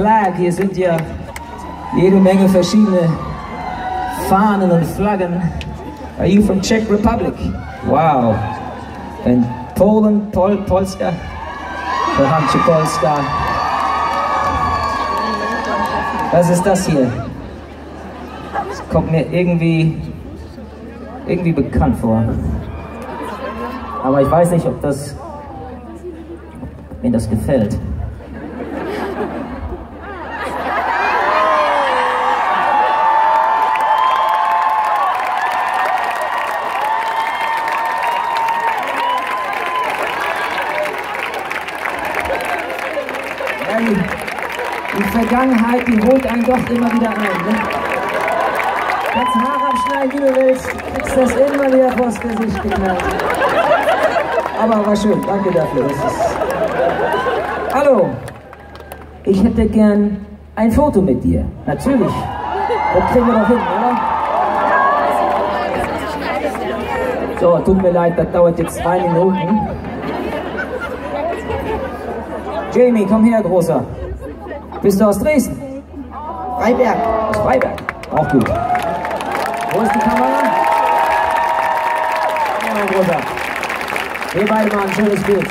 flag. Hier sind ja jede Menge verschiedene Fahnen und Flaggen. Are you from Czech Republic? Wow. And Poland, Pol Polska? Cię Polska. Was ist das hier? Das kommt mir irgendwie, irgendwie bekannt vor. Aber ich weiß nicht, ob das, mir das gefällt. Ja, die, die Vergangenheit, die holt einen doch immer wieder ein. Ne? Kannst Haare abschneiden, wie du willst, kriegst das immer wieder vors Gesicht geknallt. Aber war schön, danke dafür. Hallo, ich hätte gern ein Foto mit dir. Natürlich. Das kriegen wir doch hin, oder? So, tut mir leid, das dauert jetzt zwei Minuten. Jamie, komm her, Großer. Bist du aus Dresden? Freiberg. Aus Freiberg. Auch gut. Wo ist die Kamera? Ja, mein Großer. Wir beide mal ein schönes Bild.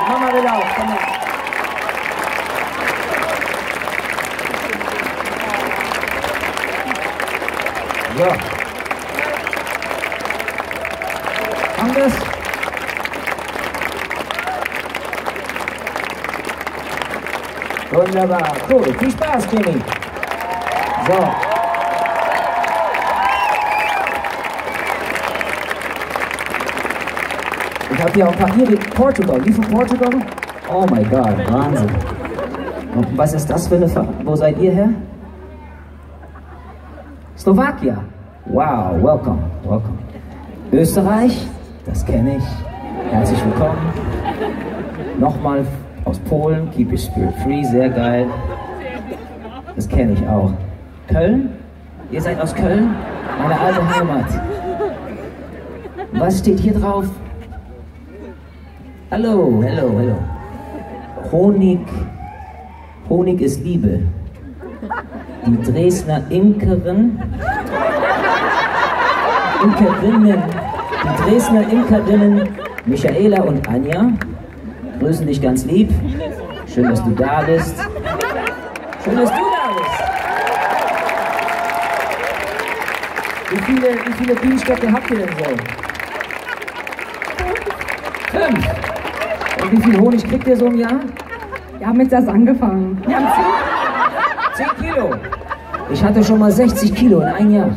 Die Mama will auch. Komm her. So. Haben wir es? Wunderbar. Cool. Viel Spaß, Jimmy. So. Ich habe hier auch ein paar hier Portugal. Wie viel Portugal? Oh mein Gott, Wahnsinn. Und was ist das für eine Fa Wo seid ihr her? Slowakia. Wow, welcome, welcome. Österreich, das kenne ich. Herzlich willkommen. Nochmal aus Polen, Keep Your Spirit Free, sehr geil. Das kenne ich auch. Köln? Ihr seid aus Köln? Meine alte Heimat. Was steht hier drauf? Hallo, hallo, hallo. Honig. Honig ist Liebe. Die Dresdner Imkerin. Imkerinnen. Die Dresdner Imkerinnen Michaela und Anja grüßen dich ganz lieb. Schön, dass du da bist. Schön, dass du da bist. Wie viele, wie viele Bienenstöcke habt ihr denn so? Fünf. Und wie viel Honig kriegt ihr so im Jahr? Wir haben jetzt erst angefangen. Wir haben zehn. 10 Kilo. Ich hatte schon mal 60 Kilo in einem Jahr.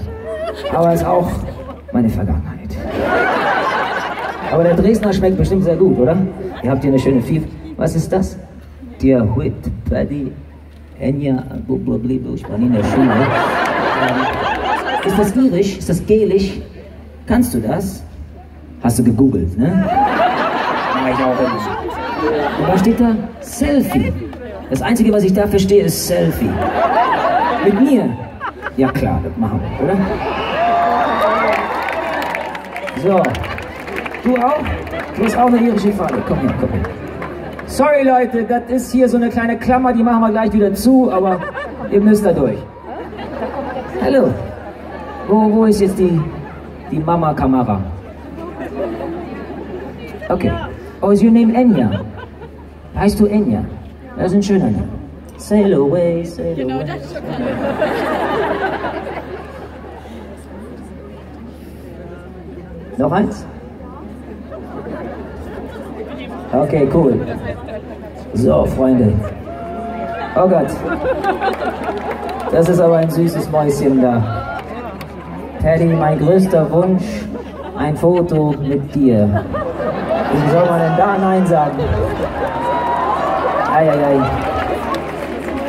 Aber ist auch meine Vergangenheit. Aber der Dresdner schmeckt bestimmt sehr gut, oder? Ihr habt hier eine schöne Vieh. Was ist das? Der Huit Paddy Enya Blablabla. Ich war in der Schule. Ähm, ist das irisch? Ist das gelisch? Kannst du das? Hast du gegoogelt, ne? Mach ich auch immer. Und was steht da? Selfie. Das Einzige, was ich da verstehe, ist Selfie. Mit mir? Ja klar, das machen wir, oder? So. Du auch? Du hast auch eine irische Fahne. Komm her, komm her. Sorry Leute, das ist hier so eine kleine Klammer, die machen wir gleich wieder zu, aber ihr müsst da durch. Hallo. Wo, wo ist jetzt die, die Mama-Kamera? Okay. Oh, is your name Enya? Heißt du Enya? Das ist ein schöner Name. Sail away, sail away. Noch eins? Okay, cool. So, Freunde. Oh Gott. Das ist aber ein süßes Mäuschen da. Paddy, mein größter Wunsch, ein Foto mit dir. Wie soll man denn da Nein sagen? Eieiei.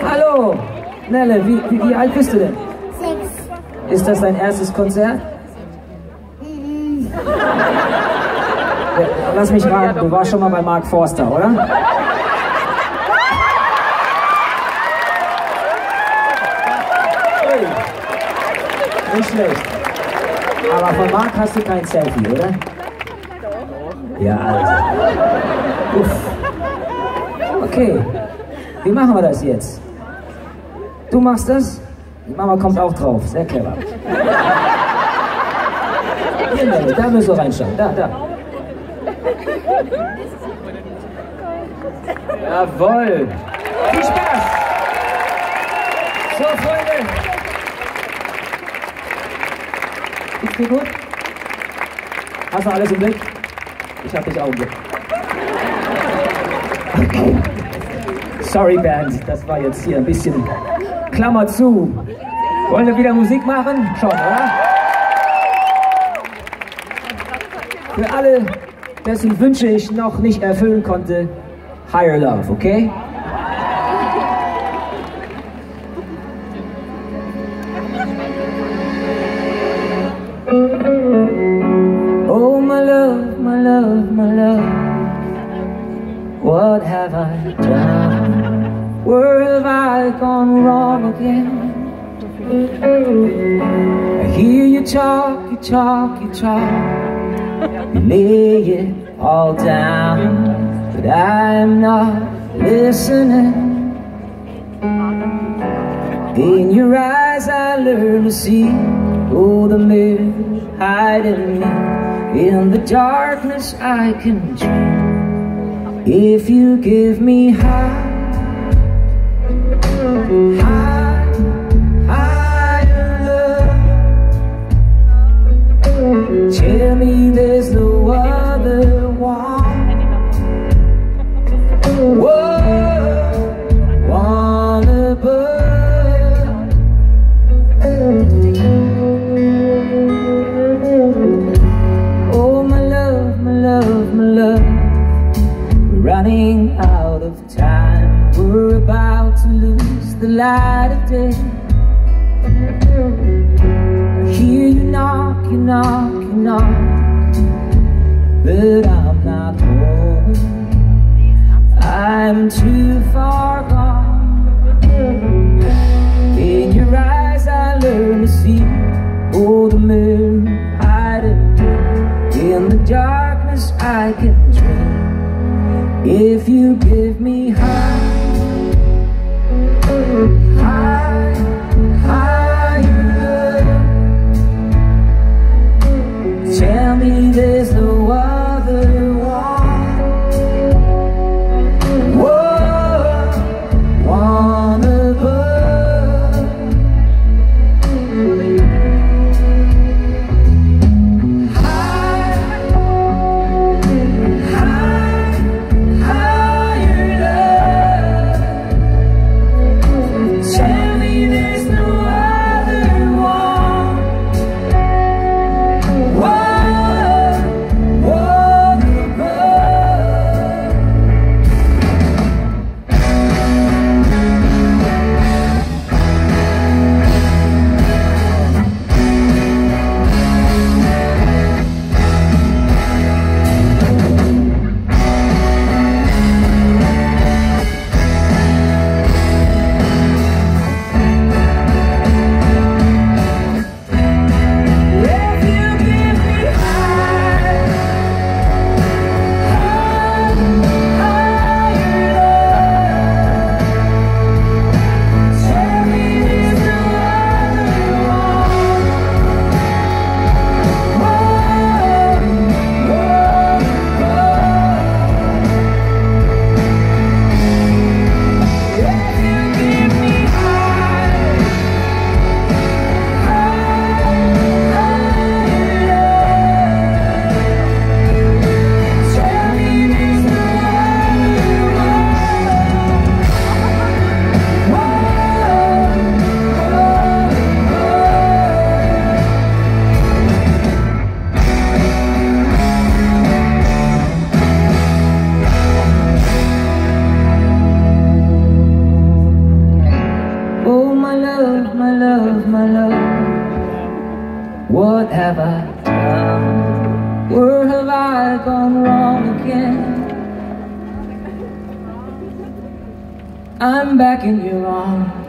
Hallo, Nelle, wie, wie, wie alt bist du denn? Sechs. Ist das dein erstes Konzert? Ja, Lass mich raten, du warst schon mal bei Mark Forster, oder? Nicht schlecht. Aber von Mark hast du kein Selfie, oder? Ja, also. Uff. Okay. Wie machen wir das jetzt? Du machst das? Die Mama kommt auch drauf. Sehr clever. Da müssen wir reinschauen. Da, da. Jawohl. Viel Spaß. So, Freunde. Geht's dir gut? Hast du alles im Blick? Ich hab dich auch im Blick. Sorry, Band, das war jetzt hier ein bisschen Klammer zu. Wollen wir wieder Musik machen? Schon, oder? Für alle, dessen Wünsche ich noch nicht erfüllen konnte, Higher Love, okay? Oh, my love, my love, my love. What have I done? Where have I gone wrong again? I hear you talk, you talk, you talk. You lay it all down, but I'm not listening. In your eyes, I learn to see all the mirror hiding me. In the darkness, I can dream. If you give me high, high, you knock, you knock. But I'm not home. I'm too far gone. In your eyes, I learn to see all the mirror hiding. In the darkness, I can dream. If you give me high, love, my love, my love. What have I done? Where have I gone wrong again? I'm back in your arms.